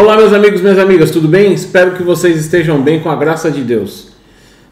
Olá, meus amigos, minhas amigas, tudo bem? Espero que vocês estejam bem com a graça de Deus.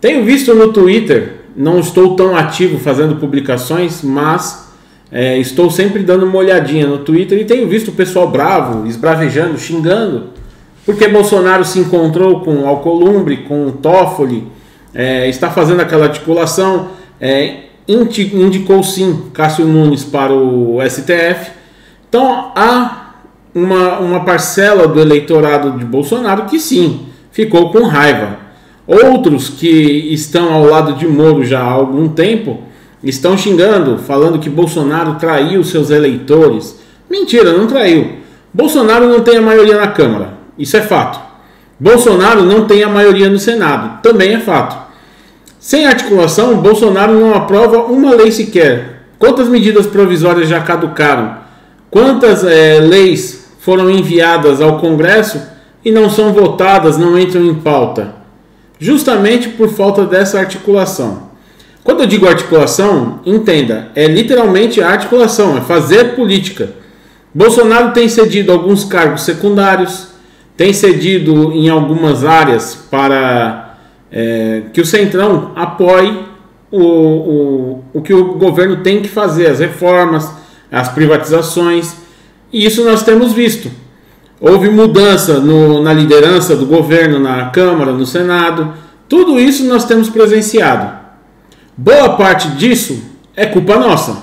Tenho visto no Twitter, não estou tão ativo fazendo publicações, mas é, estou sempre dando uma olhadinha no Twitter e tenho visto o pessoal bravo, esbravejando, xingando, porque Bolsonaro se encontrou com Alcolumbre, com Toffoli, é, está fazendo aquela articulação, é, indicou sim Cássio Nunes para o STF. Então há uma, uma parcela do eleitorado de Bolsonaro que sim, ficou com raiva. Outros que estão ao lado de Moro já há algum tempo estão xingando, falando que Bolsonaro traiu seus eleitores. Mentira, não traiu. Bolsonaro não tem a maioria na Câmara, isso é fato. Bolsonaro não tem a maioria no Senado, também é fato. Sem articulação, Bolsonaro não aprova uma lei sequer. Quantas medidas provisórias já caducaram? Quantas é, leis foram enviadas ao Congresso e não são votadas, não entram em pauta, justamente por falta dessa articulação. Quando eu digo articulação, entenda, é literalmente a articulação, é fazer política. Bolsonaro tem cedido alguns cargos secundários, tem cedido em algumas áreas para é, que o Centrão apoie o, o, o que o governo tem que fazer, as reformas, as privatizações. E isso nós temos visto. Houve mudança no, na liderança do governo, na Câmara, no Senado. Tudo isso nós temos presenciado. Boa parte disso é culpa nossa.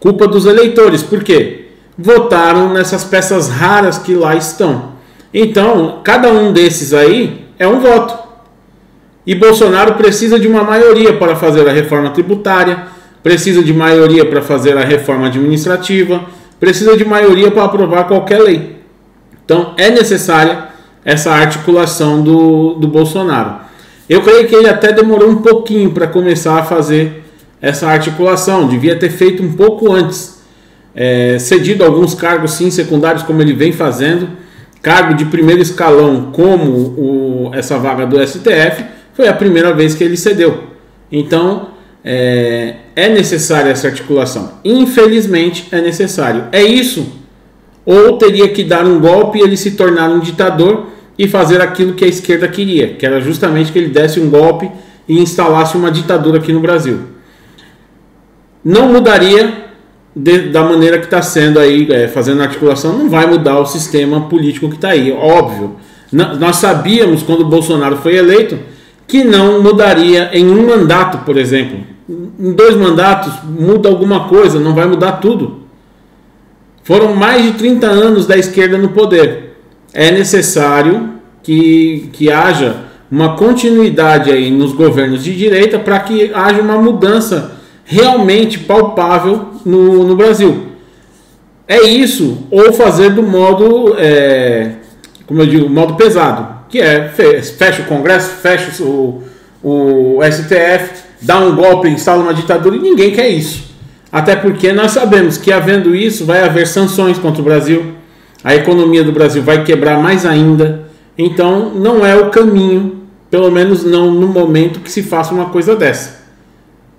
Culpa dos eleitores. Por quê? Votaram nessas peças raras que lá estão. Então, cada um desses aí é um voto. E Bolsonaro precisa de uma maioria para fazer a reforma tributária, precisa de maioria para fazer a reforma administrativa precisa de maioria para aprovar qualquer lei. Então é necessária essa articulação do, do Bolsonaro. Eu creio que ele até demorou um pouquinho para começar a fazer essa articulação, devia ter feito um pouco antes, é, cedido alguns cargos sim secundários, como ele vem fazendo, cargo de primeiro escalão, como o, essa vaga do STF, foi a primeira vez que ele cedeu. Então é, é necessária essa articulação. Infelizmente é necessário. É isso? Ou teria que dar um golpe e ele se tornar um ditador e fazer aquilo que a esquerda queria, que era justamente que ele desse um golpe e instalasse uma ditadura aqui no Brasil. Não mudaria de, da maneira que está sendo aí, é, fazendo articulação, não vai mudar o sistema político que está aí, óbvio. nós sabíamos quando o Bolsonaro foi eleito que não mudaria em um mandato, por exemplo em dois mandatos muda alguma coisa, não vai mudar tudo. Foram mais de 30 anos da esquerda no poder. É necessário que, que haja uma continuidade aí nos governos de direita para que haja uma mudança realmente palpável no, no Brasil. É isso, ou fazer do modo, é, como eu digo, modo pesado, que é fecha o Congresso, fecha o, o STF, dá um golpe, instala uma ditadura e ninguém quer isso. Até porque nós sabemos que havendo isso vai haver sanções contra o Brasil, a economia do Brasil vai quebrar mais ainda. Então não é o caminho, pelo menos não no momento que se faça uma coisa dessa.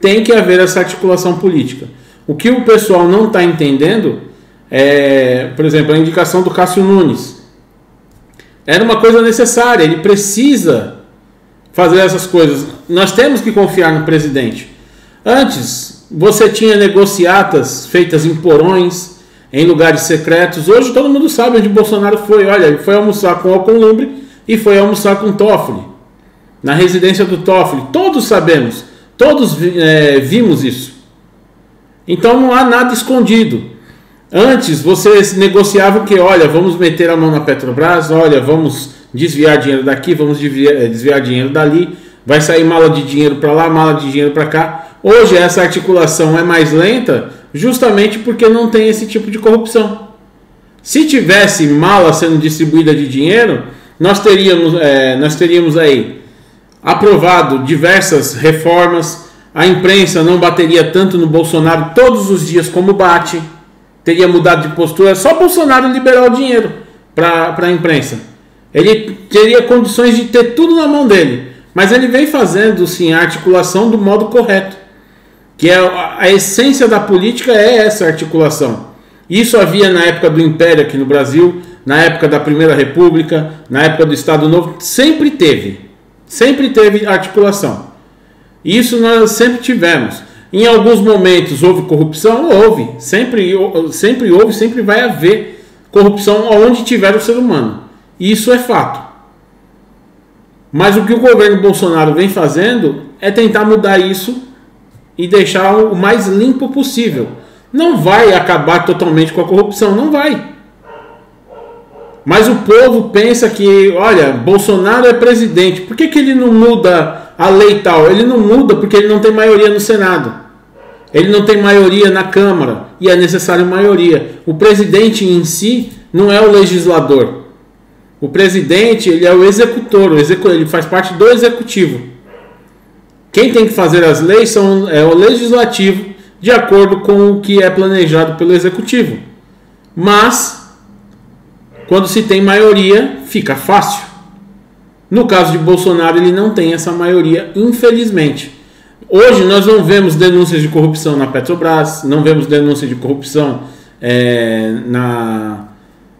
Tem que haver essa articulação política. O que o pessoal não está entendendo é, por exemplo, a indicação do Cássio Nunes. Era uma coisa necessária, ele precisa fazer essas coisas. Nós temos que confiar no presidente. Antes, você tinha negociatas feitas em porões, em lugares secretos. Hoje todo mundo sabe onde Bolsonaro foi. Olha, ele foi almoçar com Alcolumbre e foi almoçar com Toffoli. Na residência do Toffoli. Todos sabemos. Todos é, vimos isso. Então não há nada escondido. Antes você negociava o que? Olha, vamos meter a mão na Petrobras, olha, vamos desviar dinheiro daqui, vamos desviar, eh, desviar dinheiro dali, vai sair mala de dinheiro para lá, mala de dinheiro para cá. Hoje essa articulação é mais lenta, justamente porque não tem esse tipo de corrupção. Se tivesse mala sendo distribuída de dinheiro, nós teríamos, é, nós teríamos aí aprovado diversas reformas, a imprensa não bateria tanto no Bolsonaro todos os dias como bate, teria mudado de postura, só Bolsonaro liberar o dinheiro para a imprensa. Ele teria condições de ter tudo na mão dele, mas ele vem fazendo sim a articulação do modo correto, que é a, a essência da política é essa articulação. Isso havia na época do Império aqui no Brasil, na época da Primeira República, na época do Estado Novo, sempre teve. Sempre teve articulação. Isso nós sempre tivemos. Em alguns momentos houve corrupção? Houve. Sempre, sempre houve, sempre vai haver corrupção onde tiver o ser humano. Isso é fato. Mas o que o governo Bolsonaro vem fazendo é tentar mudar isso e deixar o mais limpo possível. Não vai acabar totalmente com a corrupção, não vai. Mas o povo pensa que, olha, Bolsonaro é presidente, por que, que ele não muda a lei tal? Ele não muda porque ele não tem maioria no Senado. Ele não tem maioria na Câmara e é necessário maioria. O presidente em si não é o legislador. O presidente ele é o executor, o execu ele faz parte do executivo. Quem tem que fazer as leis são, é o legislativo, de acordo com o que é planejado pelo executivo. Mas quando se tem maioria, fica fácil. No caso de Bolsonaro, ele não tem essa maioria, infelizmente. Hoje nós não vemos denúncias de corrupção na Petrobras, não vemos denúncias de corrupção é, na,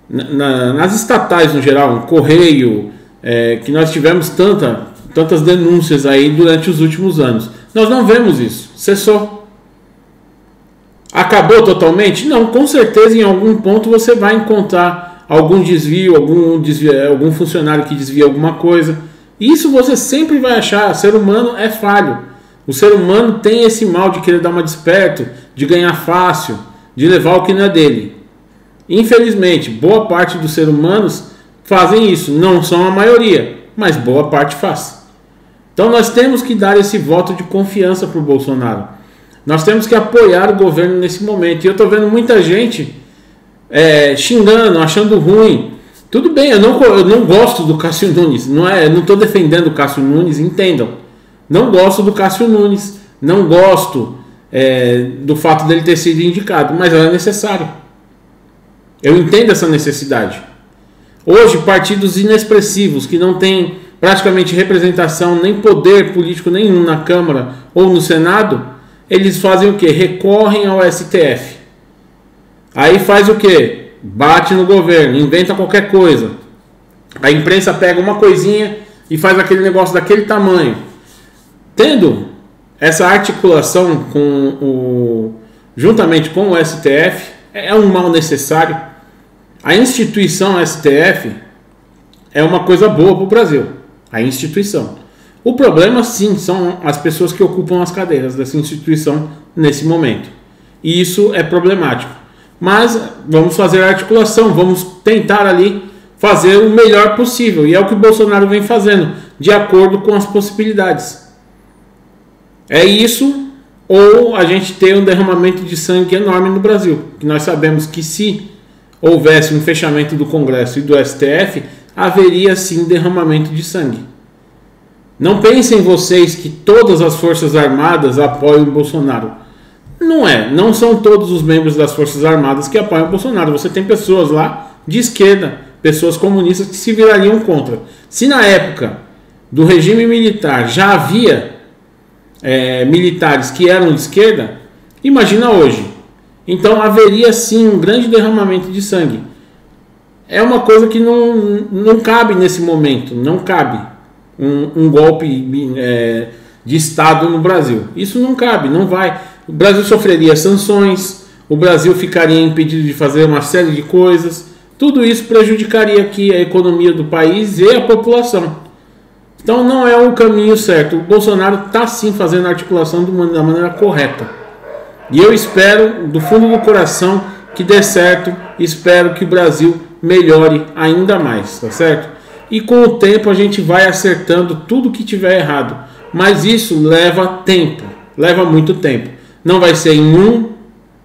na, nas estatais no geral, Correio, é, que nós tivemos tanta, tantas denúncias aí durante os últimos anos. Nós não vemos isso, cessou. Acabou totalmente? Não, com certeza em algum ponto você vai encontrar algum desvio, algum, desvio, algum funcionário que desvia alguma coisa. Isso você sempre vai achar. O ser humano é falho. O ser humano tem esse mal de querer dar uma desperto, de ganhar fácil, de levar o que não é dele. Infelizmente, boa parte dos seres humanos fazem isso. Não são a maioria, mas boa parte faz. Então nós temos que dar esse voto de confiança para o Bolsonaro. Nós temos que apoiar o governo nesse momento. E eu estou vendo muita gente é, xingando, achando ruim. Tudo bem, eu não, eu não gosto do Cássio Nunes. Não é, não estou defendendo o Cássio Nunes, entendam. Não gosto do Cássio Nunes. Não gosto é, do fato dele ter sido indicado, mas é necessário. Eu entendo essa necessidade. Hoje, partidos inexpressivos que não têm praticamente representação nem poder político nenhum na Câmara ou no Senado, eles fazem o que? Recorrem ao STF. Aí faz o que? Bate no governo, inventa qualquer coisa. A imprensa pega uma coisinha e faz aquele negócio daquele tamanho. Tendo essa articulação com o juntamente com o STF é um mal necessário. A instituição STF é uma coisa boa para o Brasil. A instituição. O problema, sim, são as pessoas que ocupam as cadeiras dessa instituição nesse momento. E isso é problemático. Mas vamos fazer a articulação, vamos tentar ali fazer o melhor possível. E é o que o Bolsonaro vem fazendo, de acordo com as possibilidades. É isso, ou a gente tem um derramamento de sangue enorme no Brasil. Que nós sabemos que se houvesse um fechamento do Congresso e do STF, haveria sim derramamento de sangue. Não pensem vocês que todas as Forças Armadas apoiam Bolsonaro. Não é, não são todos os membros das Forças Armadas que apoiam Bolsonaro. Você tem pessoas lá de esquerda, pessoas comunistas que se virariam contra. Se na época do regime militar já havia é, militares que eram de esquerda, imagina hoje. Então haveria sim um grande derramamento de sangue. É uma coisa que não, não cabe nesse momento, não cabe um, um golpe é, de Estado no Brasil. Isso não cabe, não vai. O Brasil sofreria sanções, o Brasil ficaria impedido de fazer uma série de coisas. Tudo isso prejudicaria aqui a economia do país e a população. Então não é o caminho certo. O Bolsonaro está sim fazendo a articulação da maneira correta. E eu espero, do fundo do coração, que dê certo. Espero que o Brasil melhore ainda mais, tá certo? E com o tempo a gente vai acertando tudo que tiver errado. Mas isso leva tempo, leva muito tempo. Não vai ser em um,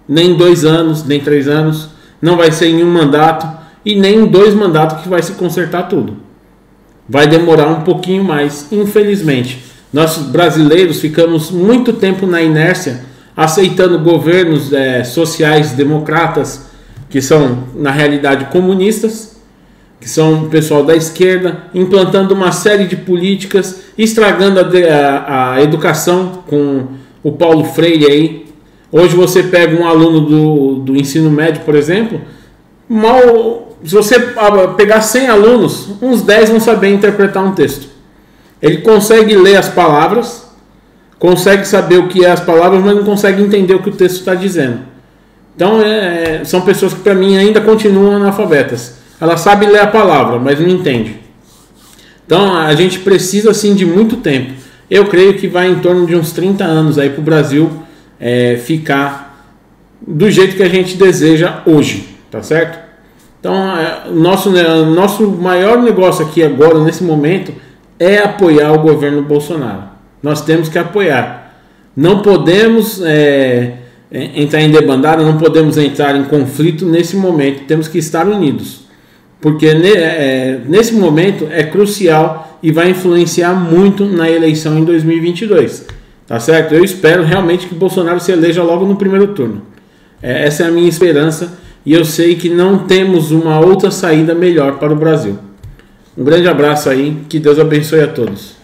nem dois anos, nem três anos. Não vai ser em um mandato e nem em dois mandatos que vai se consertar tudo. Vai demorar um pouquinho mais, infelizmente. Nós brasileiros ficamos muito tempo na inércia, aceitando governos é, sociais democratas, que são na realidade comunistas, que são o pessoal da esquerda, implantando uma série de políticas, estragando a, a, a educação com o Paulo Freire aí. Hoje você pega um aluno do, do ensino médio, por exemplo, mal se você ah, pegar 100 alunos, uns 10 vão saber interpretar um texto. Ele consegue ler as palavras, consegue saber o que é as palavras, mas não consegue entender o que o texto está dizendo. Então, é, é são pessoas que para mim ainda continuam analfabetas. Ela sabe ler a palavra, mas não entende. Então, a gente precisa assim de muito tempo. Eu creio que vai em torno de uns 30 anos aí para o Brasil é, ficar do jeito que a gente deseja hoje, tá certo? Então, é, nosso, nosso maior negócio aqui agora, nesse momento, é apoiar o governo Bolsonaro. Nós temos que apoiar. Não podemos é, é, entrar em debandada, não podemos entrar em conflito nesse momento. Temos que estar unidos. Porque é, nesse momento é crucial e vai influenciar muito na eleição em 2022. Tá certo? Eu espero realmente que Bolsonaro se eleja logo no primeiro turno. É, essa é a minha esperança e eu sei que não temos uma outra saída melhor para o Brasil. Um grande abraço aí, que Deus abençoe a todos.